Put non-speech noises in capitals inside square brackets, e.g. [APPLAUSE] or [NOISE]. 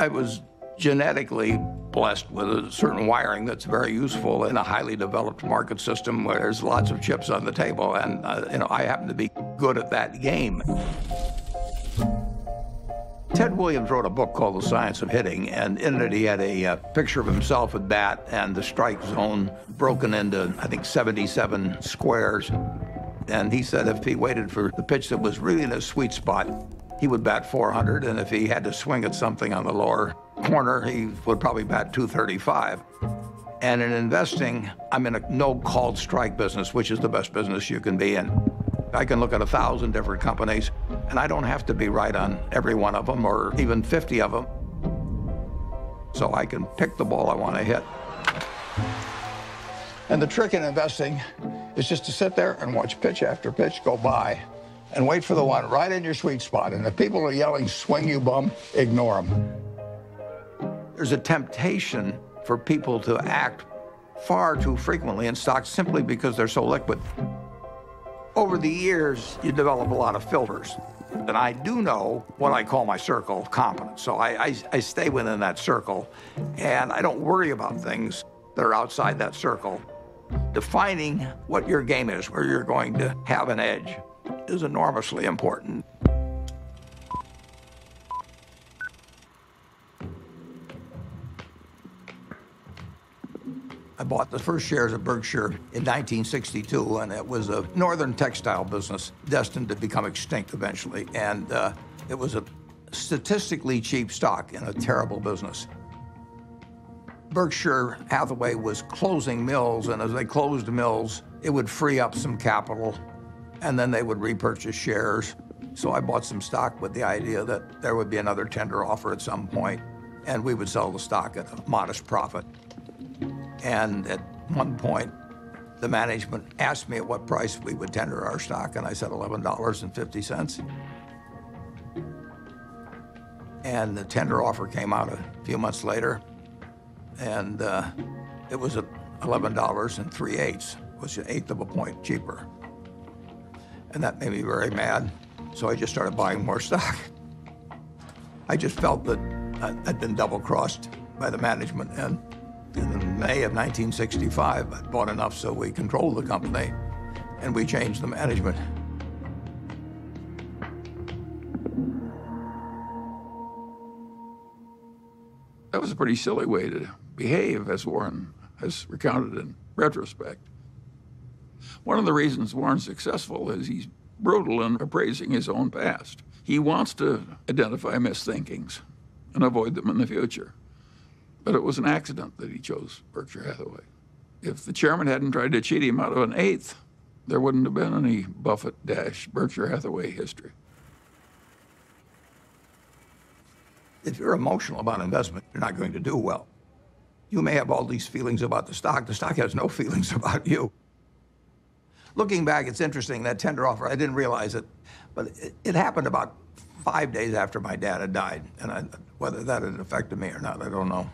I was genetically blessed with a certain wiring that's very useful in a highly developed market system where there's lots of chips on the table. And, uh, you know, I happen to be good at that game. Ted Williams wrote a book called The Science of Hitting, and in it he had a uh, picture of himself at bat and the strike zone broken into, I think, 77 squares. And he said if he waited for the pitch that was really in a sweet spot, he would bat 400, and if he had to swing at something on the lower corner, he would probably bat 235. And in investing, I'm in a no called strike business, which is the best business you can be in. I can look at a thousand different companies, and I don't have to be right on every one of them or even 50 of them. So I can pick the ball I want to hit. And the trick in investing is just to sit there and watch pitch after pitch go by and wait for the one right in your sweet spot. And if people are yelling, swing you bum, ignore them. There's a temptation for people to act far too frequently in stocks simply because they're so liquid. Over the years, you develop a lot of filters. And I do know what I call my circle of competence. So I, I, I stay within that circle, and I don't worry about things that are outside that circle. Defining what your game is, where you're going to have an edge, is enormously important. I bought the first shares of Berkshire in 1962, and it was a northern textile business destined to become extinct eventually. And uh, it was a statistically cheap stock in a terrible business. Berkshire Hathaway was closing mills, and as they closed mills, it would free up some capital, and then they would repurchase shares. So I bought some stock with the idea that there would be another tender offer at some point, and we would sell the stock at a modest profit. And at one point, the management asked me at what price we would tender our stock, and I said $11.50. And the tender offer came out a few months later, and uh, it was at $11.38, which is an eighth of a point cheaper. And that made me very mad, so I just started buying more stock. I just felt that I'd been double-crossed by the management, and in May of 1965, I bought enough so we controlled the company, and we changed the management. That was a pretty silly way to behave, as Warren has recounted in retrospect. One of the reasons Warren's successful is he's brutal in appraising his own past. He wants to identify misthinkings and avoid them in the future. But it was an accident that he chose Berkshire Hathaway. If the chairman hadn't tried to cheat him out of an eighth, there wouldn't have been any Buffett dash Berkshire Hathaway history. If you're emotional about investment, you're not going to do well. You may have all these feelings about the stock. The stock has no [LAUGHS] feelings about you. Looking back, it's interesting, that tender offer, I didn't realize it, but it, it happened about five days after my dad had died. And I, whether that had affected me or not, I don't know.